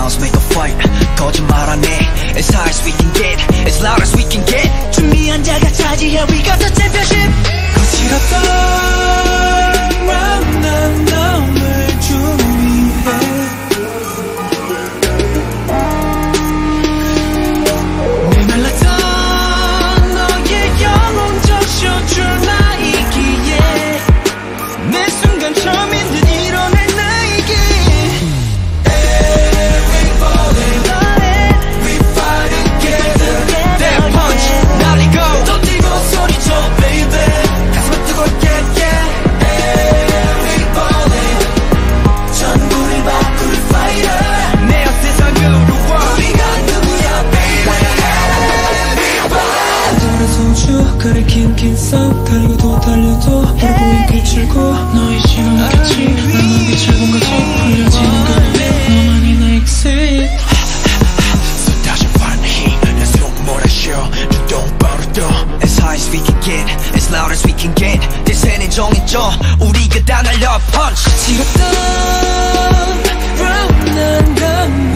Styles make a fight 거짓말 안해 As high as we can get As loud as we can get 준비한 자가 차지해 We got the championship 거칠었던 round 난 멈추 그래 긴긴 썸 달리고도 달려도 결국엔 그칠고 너의 시간 나겠지 나는 빛을 본것 풀려지는 그대 너만이 나의 exit we can get As loud as we can get. 대세는 정해져. 우리가 다 날려 punch. 지금 떠난 감정